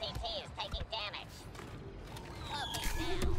MTT is taking damage. Oh, Locate now.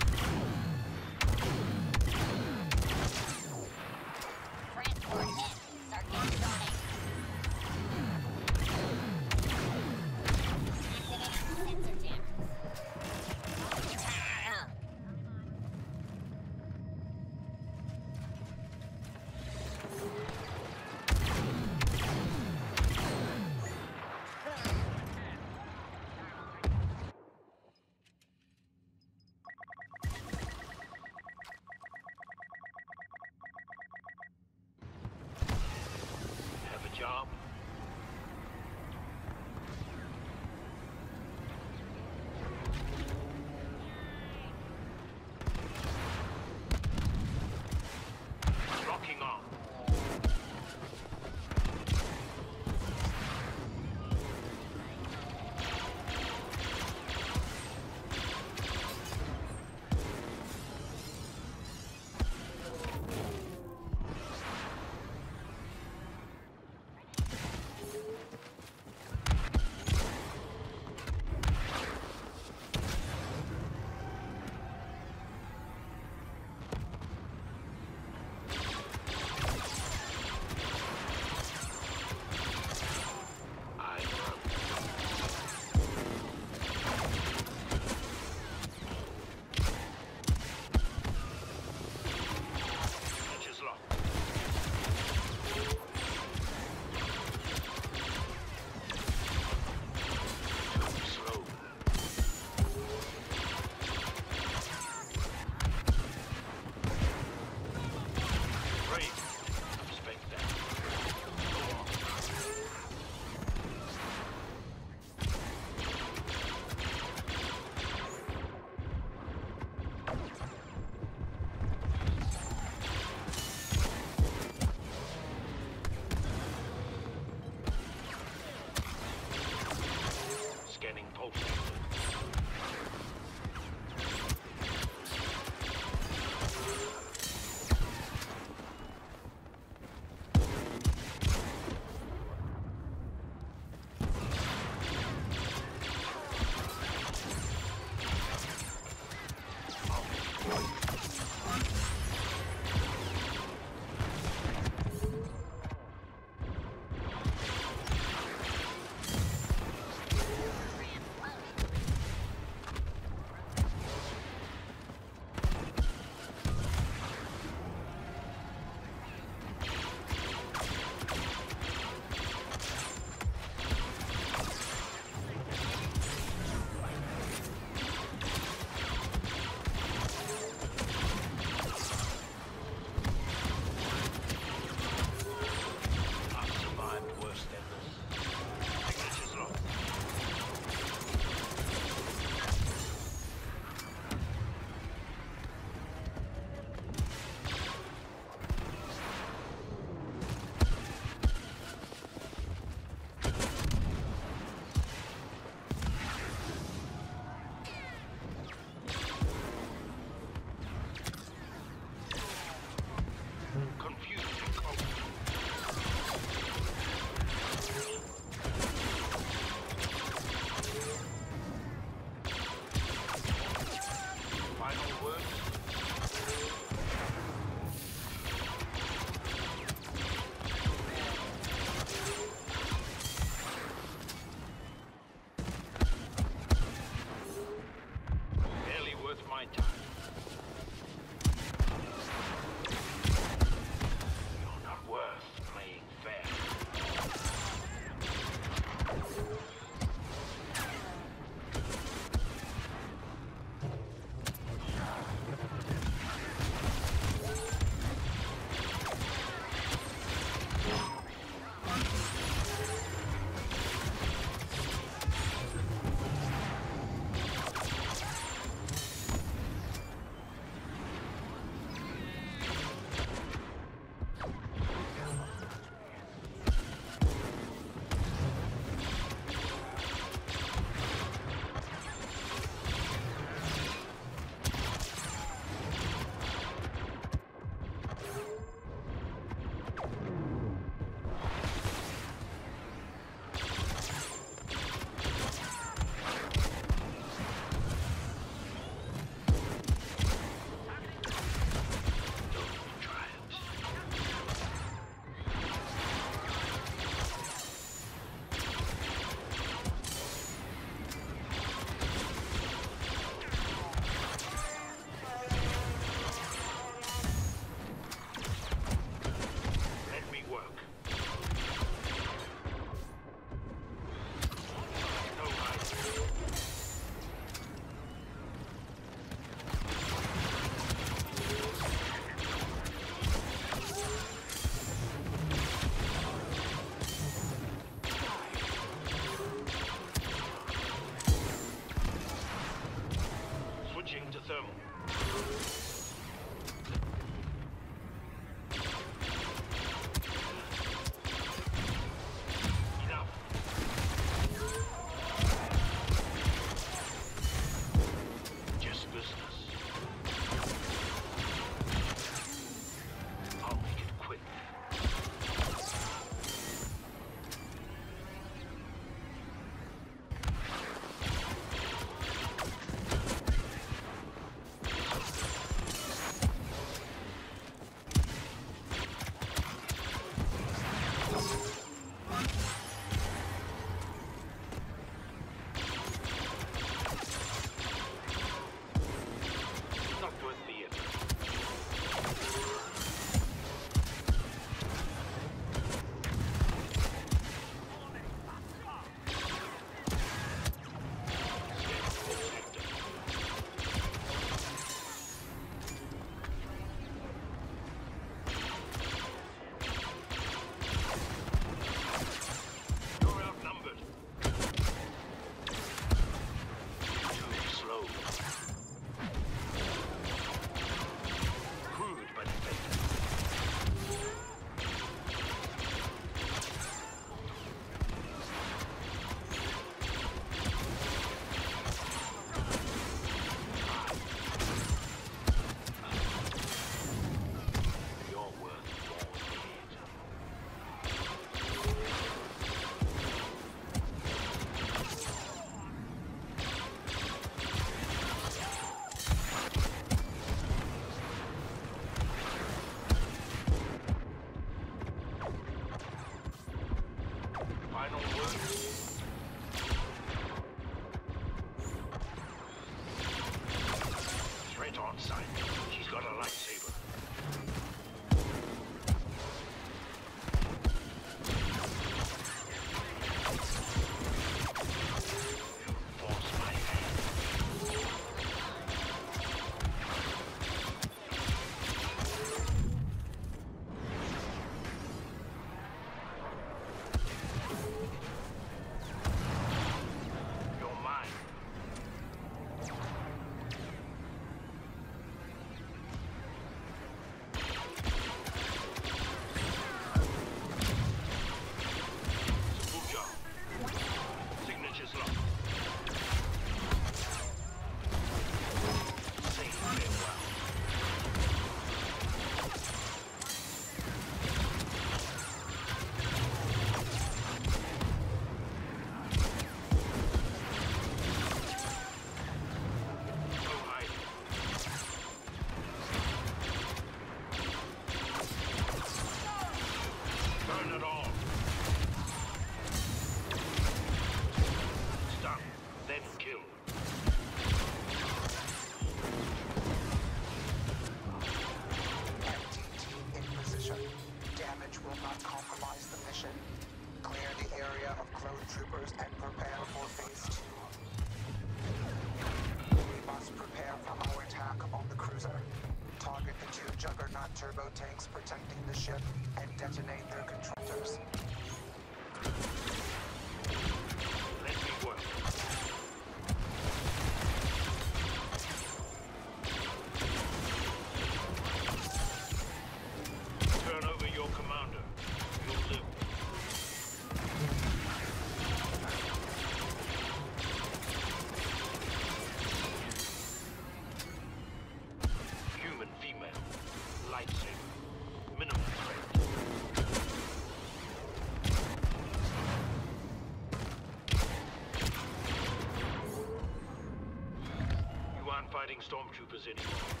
Stormtroopers anymore.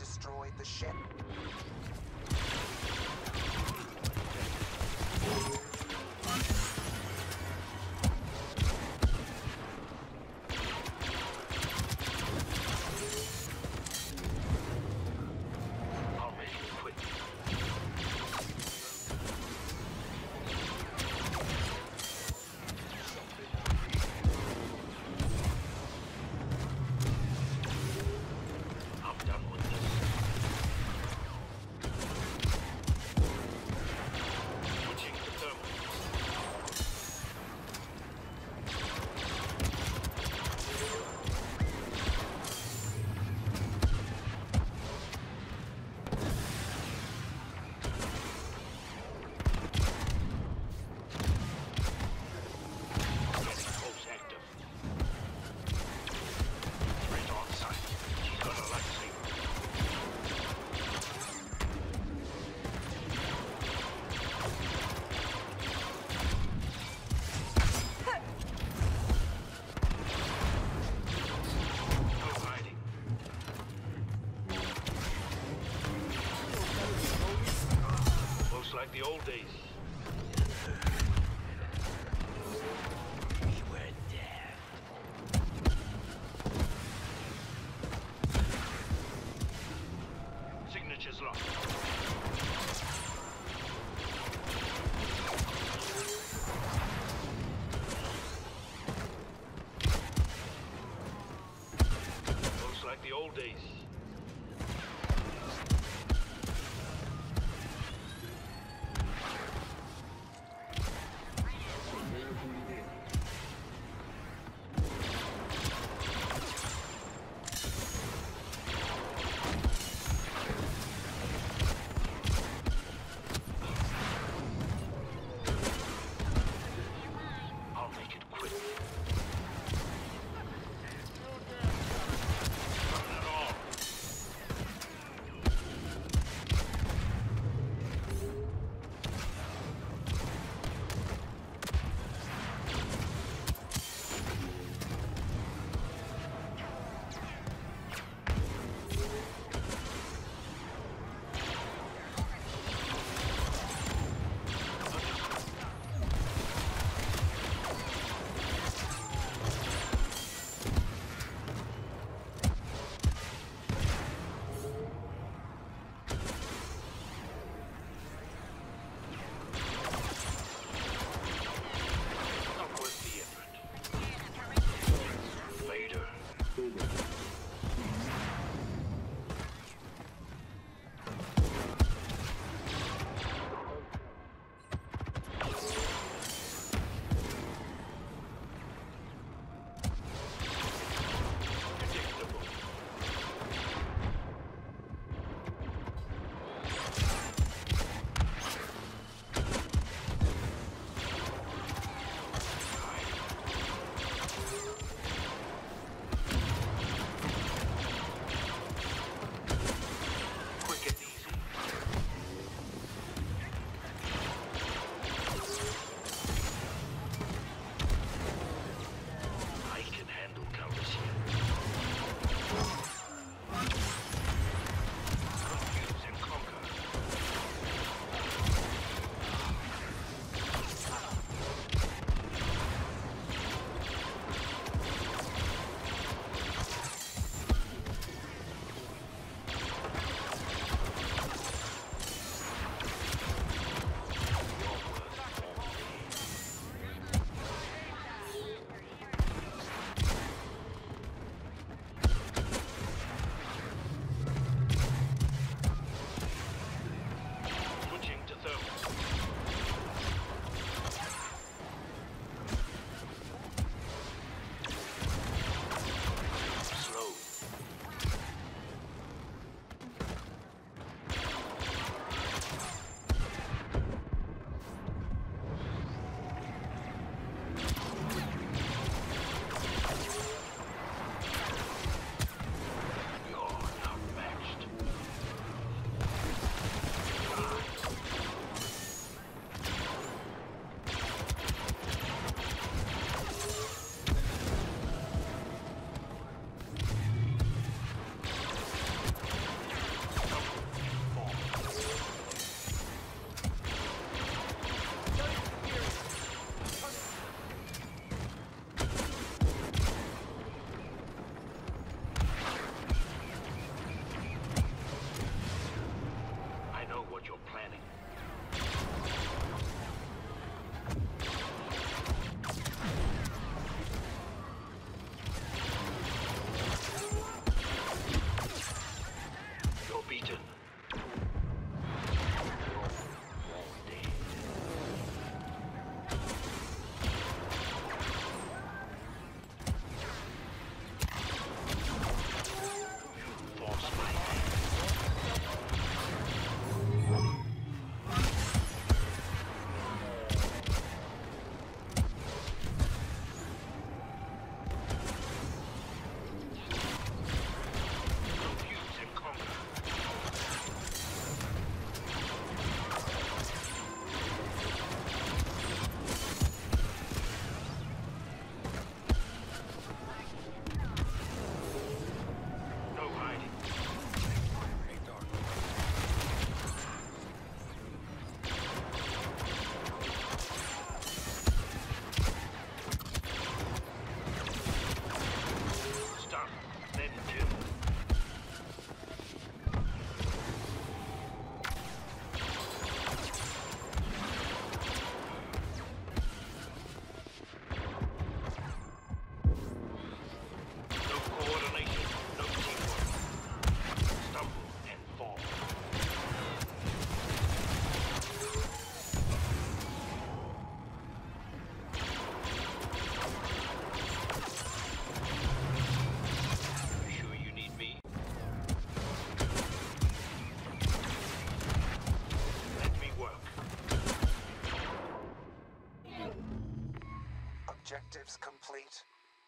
destroyed the ship. Days.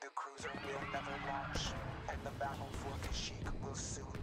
The cruiser will never launch, and the battle for Kashyyyk will soon.